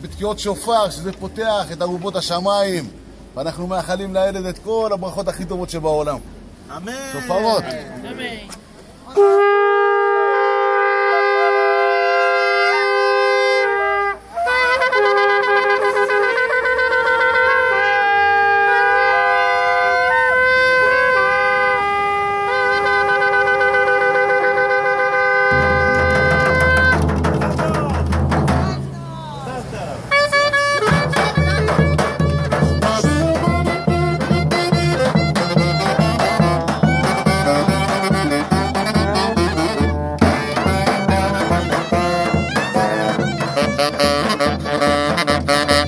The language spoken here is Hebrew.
בתקיעות שופר, שזה פותח את ארובות השמיים. ואנחנו מאחלים לילד את כל הברכות הכי טובות שבעולם. אמן. שופרות. Thank Bye.